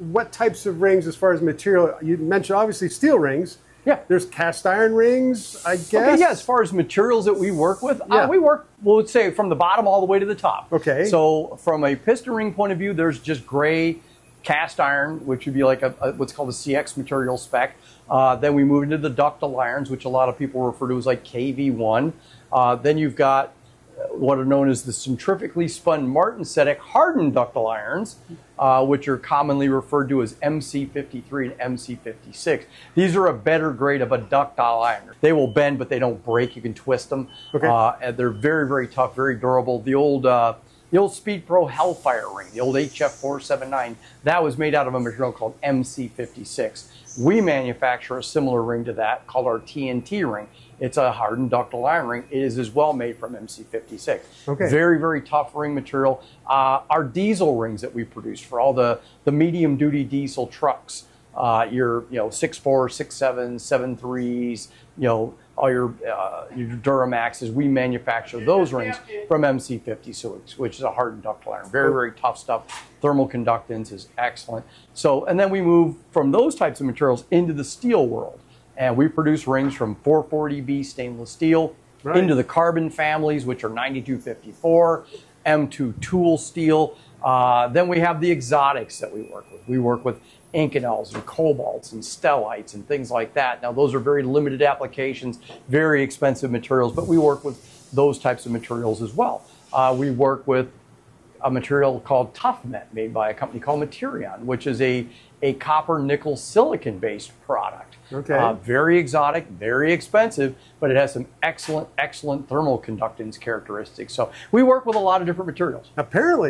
what types of rings, as far as material, you mentioned obviously steel rings. Yeah. There's cast iron rings, I guess. Okay, yeah, as far as materials that we work with, Yeah. uh, we work, well, let's say from the bottom all the way to the top. Okay. So from a piston ring point of view, there's just gray cast iron, which would be like a, a what's called a CX material spec. Uh, then we move into the ductile irons, which a lot of people refer to as like KV1. Uh, then you've got uh, what are known as the centrifugally spun Martensitic hardened ductile irons, uh, which are commonly referred to as MC53 and MC56. These are a better grade of a ductile iron. They will bend, but they don't break. You can twist them. Okay. Uh, and they're very, very tough, very durable. The old, uh, the old Speed Pro Hellfire ring, the old HF479, that was made out of a material called MC56. We manufacture a similar ring to that called our TNT ring. It's a hardened ductile iron ring. It is as well made from MC56. Okay. Very, very tough ring material. Uh, our diesel rings that we produce for all the, the medium duty diesel trucks, uh, your you know six four, six seven, seven threes, you know all your uh, your Duramaxes. We manufacture those rings from MC56, which is a hardened ductile iron. Very, very tough stuff. Thermal conductance is excellent. So, and then we move from those types of materials into the steel world, and we produce rings from 440B stainless steel Right. into the carbon families, which are 9254, M2 tool steel. Uh, then we have the exotics that we work with. We work with Inconels and cobalts and stellites and things like that. Now, those are very limited applications, very expensive materials, but we work with those types of materials as well. Uh, we work with a material called ToughMet made by a company called Materion, which is a, a copper nickel silicon based product. Okay. Uh, very exotic, very expensive, but it has some excellent, excellent thermal conductance characteristics. So we work with a lot of different materials. Apparently.